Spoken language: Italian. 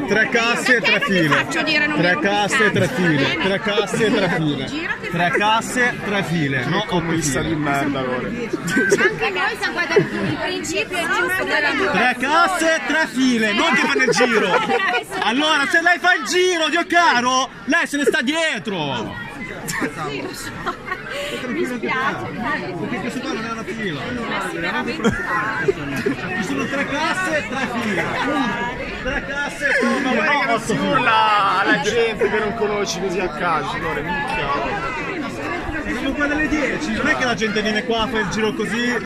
Tre casse e tre file. Tre casse e tre file. Tre casse e tre file. Tre casse, tre file. No, otto di merda allora. Anche noi siamo guardati il principio Tre casse, tre file, non che fanno il giro. Allora, se lei fa il giro, Dio caro, lei se ne sta dietro. Mi spiace, dai. Perché questo qua non è una fila. Ci sono tre casse e tre file. Tre casse e Ma guarda che non si urla alla gente che non conosci così a caso, signore, minchia. Siamo qua delle 10, non è che la gente viene qua, fa il giro così.